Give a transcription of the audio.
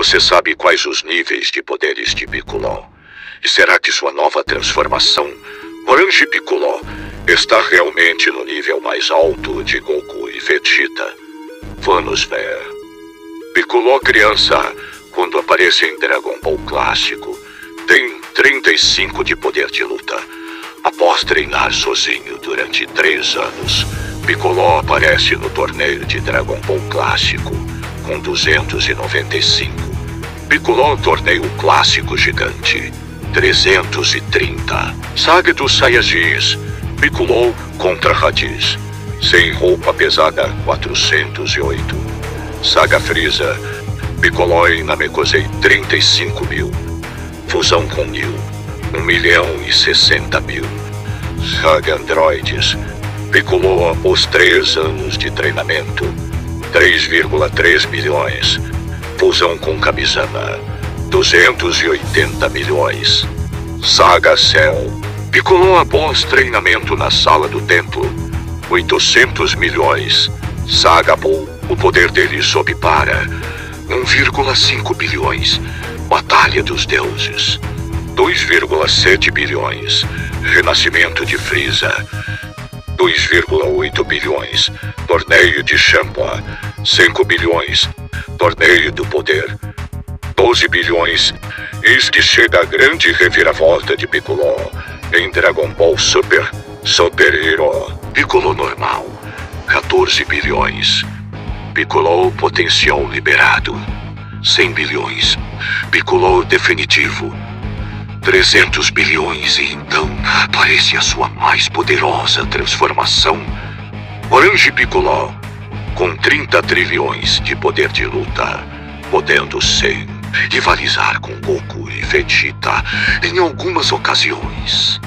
Você sabe quais os níveis de poderes de Piccolo? E será que sua nova transformação, Orange Piccolo, está realmente no nível mais alto de Goku e Vegeta? Vamos ver. Piccolo criança, quando aparece em Dragon Ball clássico, tem 35 de poder de luta. Após treinar sozinho durante três anos, Piccolo aparece no torneio de Dragon Ball clássico com 295. Piccolo Torneio Clássico Gigante. 330. Saga dos Saiyajins. Piccolo contra Raditz. Sem roupa pesada, 408. Saga Freeza. Piccolo e Namekusei, 35 mil. Fusão com Nil. 1 milhão e 60 mil. Saga Androides. Piccolo após três anos de treinamento. 3,3 milhões. Fusão com Kamisama, 280 milhões. Saga Cell, Piccolo após treinamento na sala do templo, 800 milhões. Saga Bull, o poder dele sobe para 1,5 bilhões. Batalha dos Deuses, 2,7 bilhões. Renascimento de Frieza, 2,8 bilhões. Torneio de Champa, 5 bilhões. Torneio do Poder. 12 bilhões. Eis que chega a grande reviravolta de Piccolo em Dragon Ball Super. Super Hero. Piccolo normal. 14 bilhões. Piccolo potencial liberado. 100 bilhões. Piccolo definitivo. 300 bilhões e então aparece a sua mais poderosa transformação. Orange Piccolo com 30 trilhões de poder de luta, podendo ser rivalizar com Goku e Vegeta em algumas ocasiões.